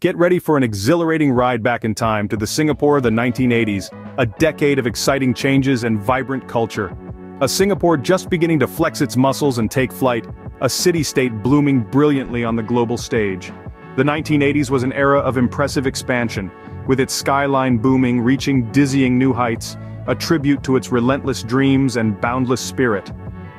Get ready for an exhilarating ride back in time to the Singapore of the 1980s, a decade of exciting changes and vibrant culture. A Singapore just beginning to flex its muscles and take flight, a city-state blooming brilliantly on the global stage. The 1980s was an era of impressive expansion, with its skyline booming reaching dizzying new heights, a tribute to its relentless dreams and boundless spirit.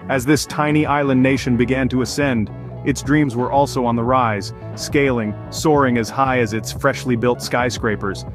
As this tiny island nation began to ascend, its dreams were also on the rise, scaling, soaring as high as its freshly built skyscrapers.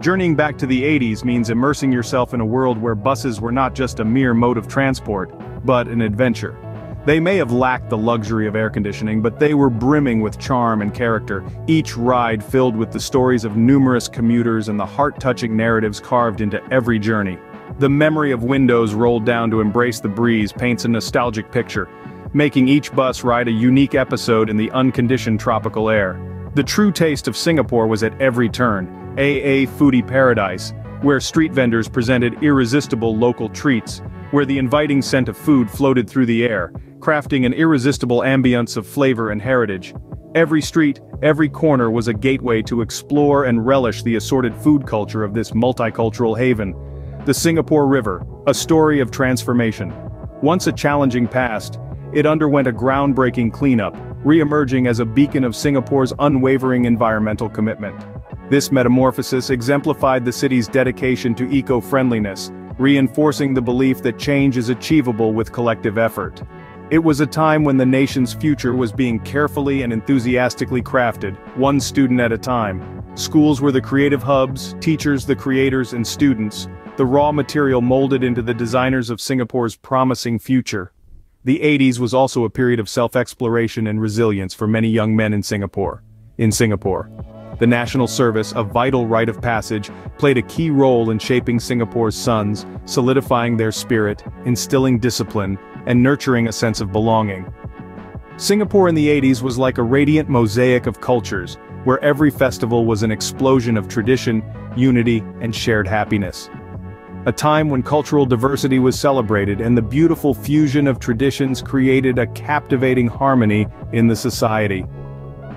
Journeying back to the 80s means immersing yourself in a world where buses were not just a mere mode of transport, but an adventure. They may have lacked the luxury of air conditioning but they were brimming with charm and character, each ride filled with the stories of numerous commuters and the heart-touching narratives carved into every journey. The memory of windows rolled down to embrace the breeze paints a nostalgic picture, making each bus ride a unique episode in the unconditioned tropical air. The true taste of Singapore was at every turn, AA Foodie Paradise, where street vendors presented irresistible local treats, where the inviting scent of food floated through the air, crafting an irresistible ambience of flavor and heritage. Every street, every corner was a gateway to explore and relish the assorted food culture of this multicultural haven. The Singapore River, a story of transformation. Once a challenging past, it underwent a groundbreaking cleanup, re-emerging as a beacon of Singapore's unwavering environmental commitment. This metamorphosis exemplified the city's dedication to eco-friendliness, reinforcing the belief that change is achievable with collective effort. It was a time when the nation's future was being carefully and enthusiastically crafted, one student at a time. Schools were the creative hubs, teachers the creators and students, the raw material molded into the designers of Singapore's promising future. The 80s was also a period of self-exploration and resilience for many young men in Singapore. In Singapore. The national service, a vital rite of passage, played a key role in shaping Singapore's sons, solidifying their spirit, instilling discipline, and nurturing a sense of belonging. Singapore in the 80s was like a radiant mosaic of cultures, where every festival was an explosion of tradition, unity, and shared happiness a time when cultural diversity was celebrated and the beautiful fusion of traditions created a captivating harmony in the society.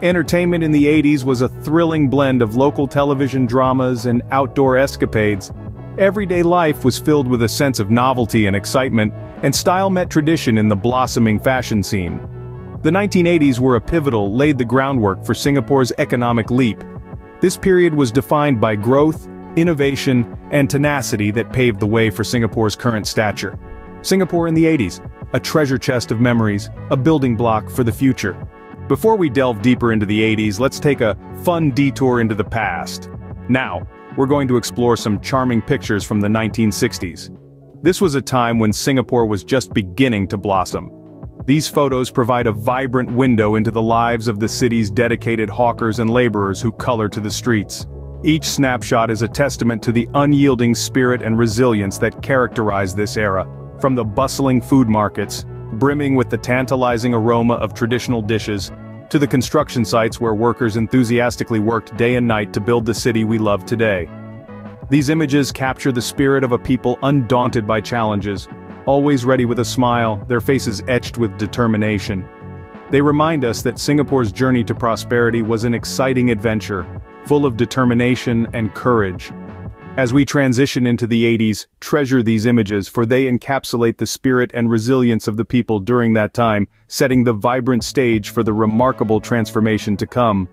Entertainment in the 80s was a thrilling blend of local television dramas and outdoor escapades. Everyday life was filled with a sense of novelty and excitement, and style met tradition in the blossoming fashion scene. The 1980s were a pivotal laid the groundwork for Singapore's economic leap. This period was defined by growth, innovation, and tenacity that paved the way for Singapore's current stature. Singapore in the 80s, a treasure chest of memories, a building block for the future. Before we delve deeper into the 80s, let's take a fun detour into the past. Now, we're going to explore some charming pictures from the 1960s. This was a time when Singapore was just beginning to blossom. These photos provide a vibrant window into the lives of the city's dedicated hawkers and laborers who color to the streets. Each snapshot is a testament to the unyielding spirit and resilience that characterize this era. From the bustling food markets, brimming with the tantalizing aroma of traditional dishes, to the construction sites where workers enthusiastically worked day and night to build the city we love today. These images capture the spirit of a people undaunted by challenges, always ready with a smile, their faces etched with determination. They remind us that Singapore's journey to prosperity was an exciting adventure, full of determination and courage. As we transition into the 80s, treasure these images for they encapsulate the spirit and resilience of the people during that time, setting the vibrant stage for the remarkable transformation to come.